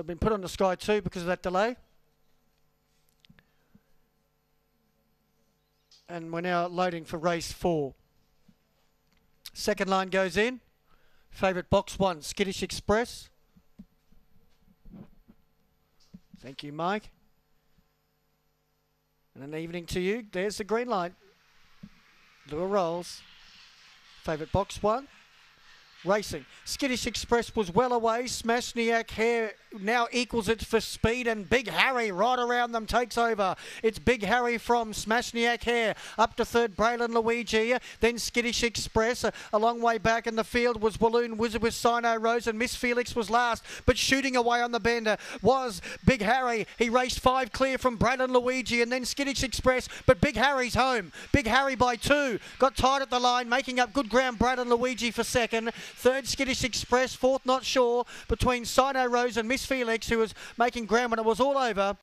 have been put on the sky too because of that delay. And we're now loading for race four. Second line goes in. Favourite box one, Skittish Express. Thank you, Mike. And an evening to you. There's the green light. Lure rolls. Favourite box one. Racing. Skittish Express was well away. Smashniak Hair now equals it for speed, and Big Harry right around them takes over. It's Big Harry from Smashniak Hair up to third, Braylon Luigi. Then Skittish Express a, a, long way back in the field was Walloon Wizard with Sino Rose, and Miss Felix was last, but shooting away on the bender was Big Harry. He raced five clear from Braylon Luigi, and then Skittish Express, but Big Harry's home. Big Harry by two got tied at the line, making up good ground. Braylon Luigi for second. Third, Skittish Express. Fourth, not sure, between Sino Rose and Miss Felix, who was making ground when it was all over.